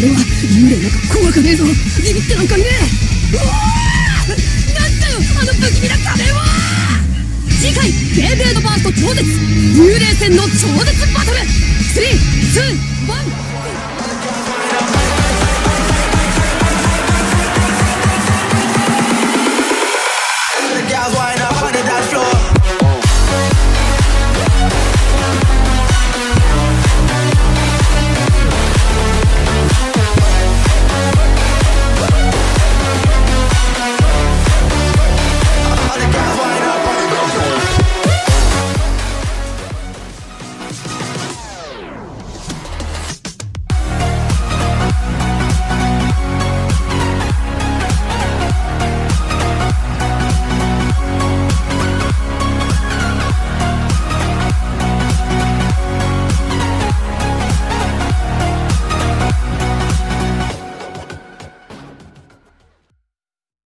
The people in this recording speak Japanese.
俺は幽霊なんか怖くねえぞ。ビビってなんかねえ。うわなんだよあの不気味な壁は。次回ベイベードバースト超絶。幽霊戦の超絶バトル !3、2、